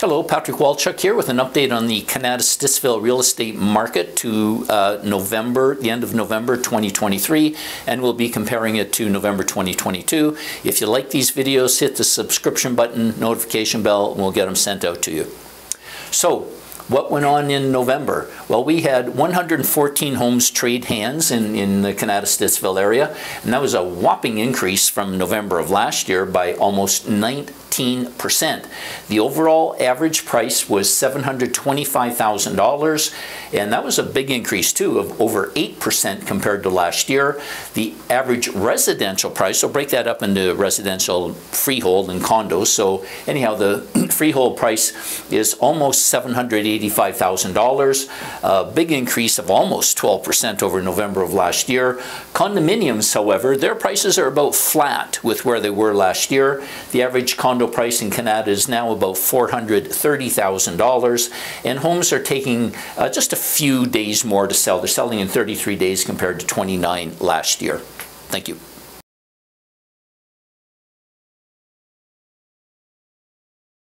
Hello, Patrick Walchuk here with an update on the Kanata Stittsville real estate market to uh, November, the end of November 2023, and we'll be comparing it to November 2022. If you like these videos, hit the subscription button, notification bell, and we'll get them sent out to you. So, what went on in November? Well, we had 114 homes trade hands in, in the Kanata Stittsville area, and that was a whopping increase from November of last year by almost 19%. The overall average price was $725,000, and that was a big increase too, of over 8% compared to last year. The average residential price, so break that up into residential freehold and condos. So anyhow, the freehold price is almost 780 $85,000, a big increase of almost 12% over November of last year. Condominiums, however, their prices are about flat with where they were last year. The average condo price in Kanata is now about $430,000, and homes are taking uh, just a few days more to sell. They're selling in 33 days compared to 29 last year. Thank you.